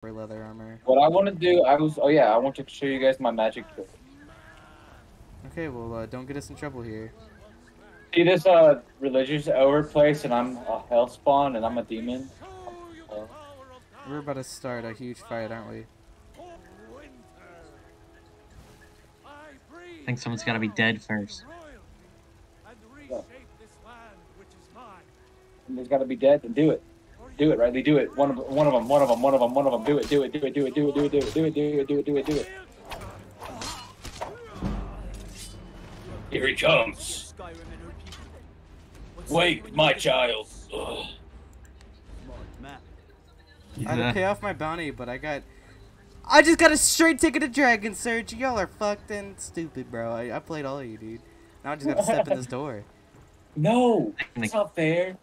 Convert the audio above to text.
for leather armor. What I want to do, I was, oh yeah, I want to show you guys my magic trick. Okay, well, uh, don't get us in trouble here. See this uh religious over place, and I'm a hell spawn, and I'm a demon. Uh, We're about to start a huge fight, aren't we? I think someone's got to be dead first. and there's got to be dead, then do it. Do it, Riley. Do it. One of one of them. One of them. One of them. One of them. Do it. Do it. Do it. Do it. Do it. Do it. Do it. Do it. Do it. Do it. Do it. Do it. Here he comes. Wake, my child. Ugh. I had to pay off my bounty, but I got. I just got a straight ticket to Dragonsreach. Y'all are fucked and stupid, bro. I, I played all of you, dude. Now I just gotta step in this door. No, it's not fair.